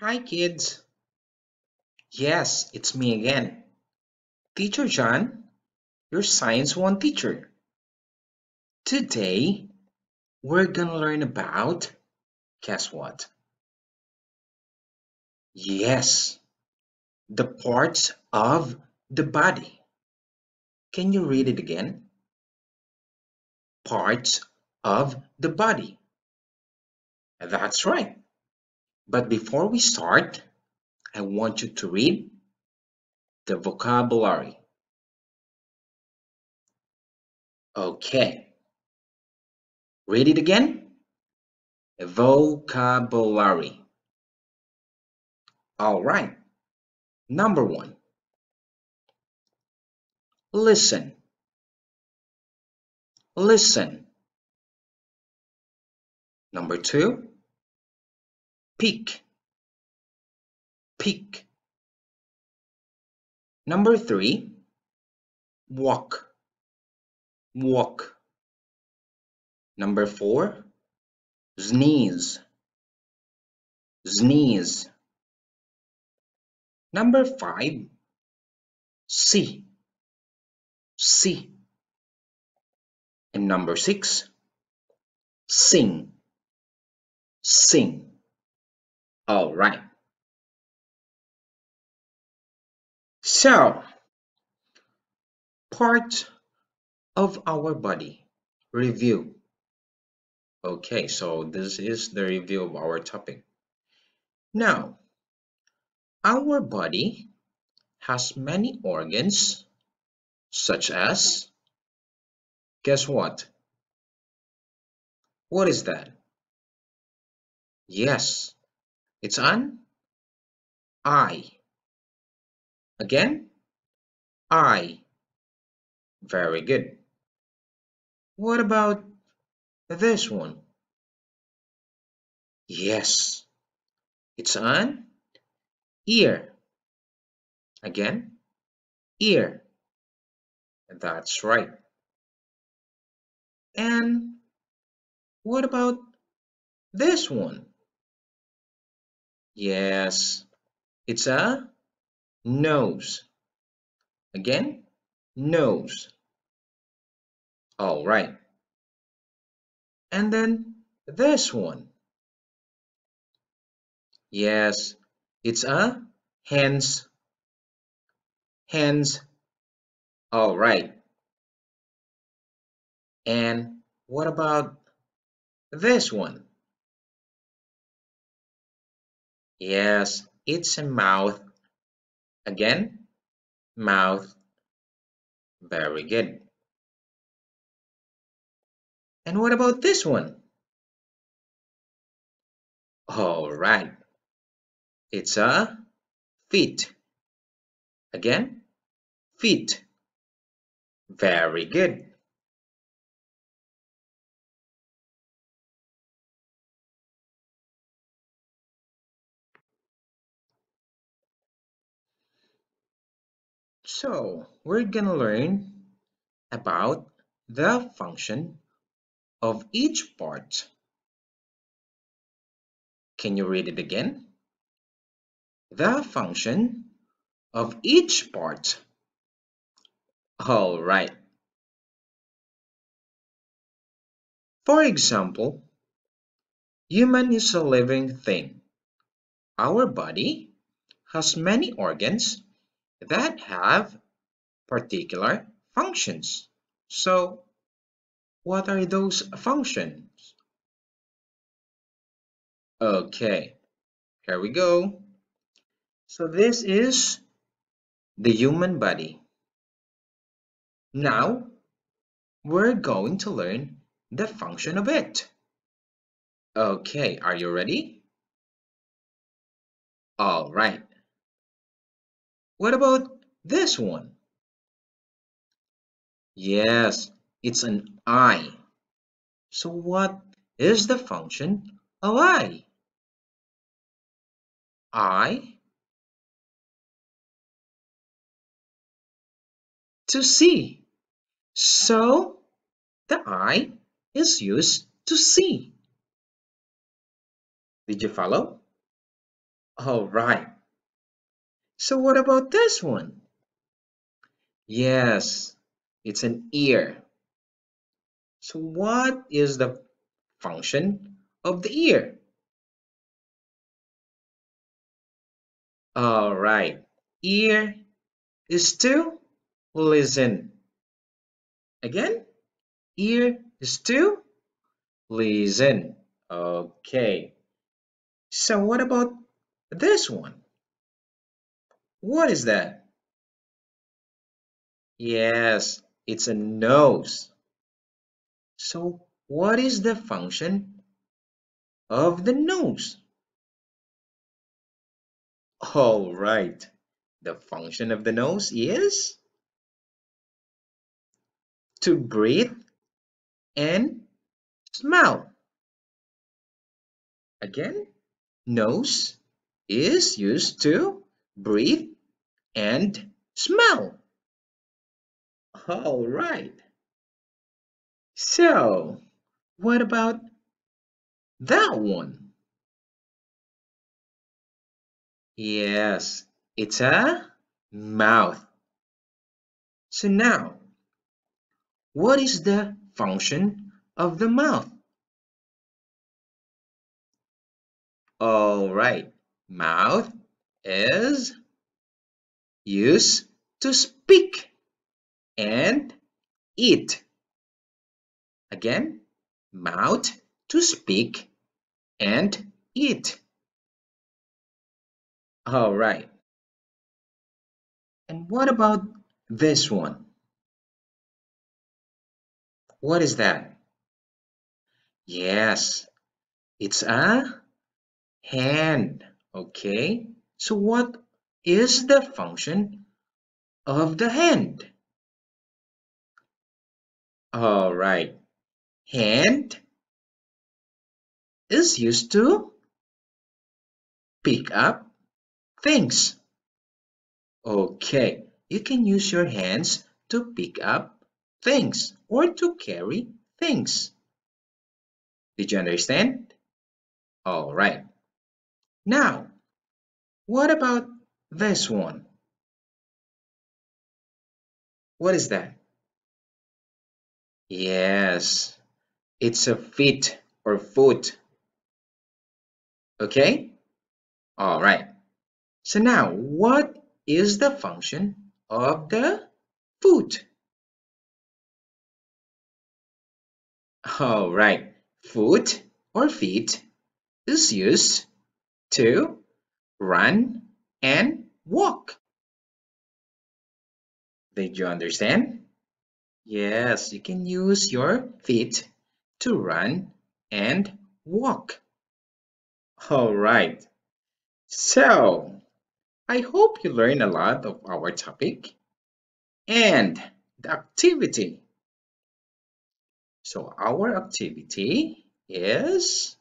Hi kids! Yes, it's me again. Teacher John, your Science 1 teacher. Today, we're gonna learn about, guess what? Yes, the parts of the body. Can you read it again? Parts of the body. That's right. But before we start, I want you to read the vocabulary. Okay. Read it again. Vocabulary. All right. Number one. Listen. Listen. Number two. Peek. Peek. Number three. Walk. Walk. Number four. Sneeze. Sneeze. Number five. See. See. And number six. Sing. Sing. All right. So, part of our body review. Okay, so this is the review of our topic. Now, our body has many organs such as, guess what? What is that? Yes, it's an eye. Again, eye. Very good. What about this one? Yes, it's an ear. Again, ear. That's right. And what about this one? Yes, it's a nose. Again, nose. All right. And then this one. Yes, it's a hands. Hands. All right. And what about this one? Yes, it's a mouth. Again, mouth. Very good. And what about this one? All right. It's a feet. Again, feet. Very good. So we're gonna learn about the function of each part. Can you read it again? The function of each part. All right. For example, human is a living thing. Our body has many organs that have particular functions. So, what are those functions? Okay, here we go. So this is the human body. Now, we're going to learn the function of it. Okay, are you ready? All right. What about this one? Yes, it's an eye. So what is the function of eye? Eye to see. So the eye is used to see. Did you follow? All right. So what about this one? Yes, it's an ear. So what is the function of the ear? All right. Ear is to listen. Again, ear is to listen. Okay. So what about this one? What is that? Yes, it's a nose. So what is the function of the nose? All right. The function of the nose is to breathe and smell. Again, nose is used to breathe and smell. All right. So, what about that one? Yes, it's a mouth. So now, what is the function of the mouth? All right, mouth is used to speak and eat. Again, mouth to speak and eat. All right. And what about this one? What is that? Yes, it's a hand. Okay, so what is the function of the hand? All right, hand is used to pick up things. Okay, you can use your hands to pick up things or to carry things. Did you understand? All right. Now, what about this one? What is that? Yes, it's a feet or foot. Okay? All right. So now, what is the function of the foot? All right. Foot or feet is used to run and walk. Did you understand? Yes, you can use your feet to run and walk. All right. So, I hope you learned a lot of our topic and the activity. So, our activity is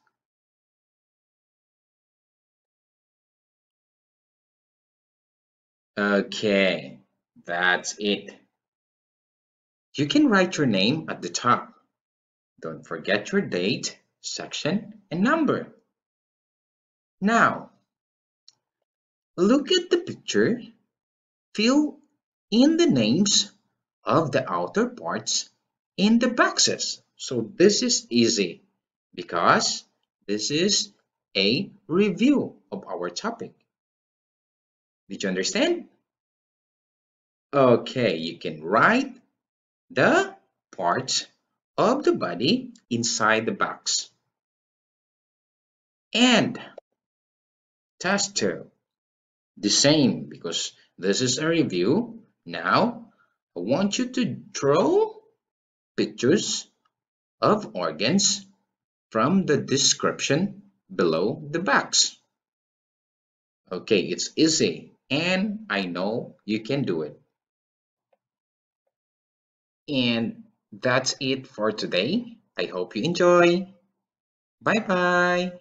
Okay, that's it. You can write your name at the top. Don't forget your date, section, and number. Now, look at the picture. Fill in the names of the outer parts in the boxes. So this is easy because this is a review of our topic. Did you understand? Okay, you can write the parts of the body inside the box. And task 2, the same because this is a review. Now, I want you to draw pictures of organs from the description below the box. Okay, it's easy and I know you can do it. And that's it for today. I hope you enjoy. Bye bye.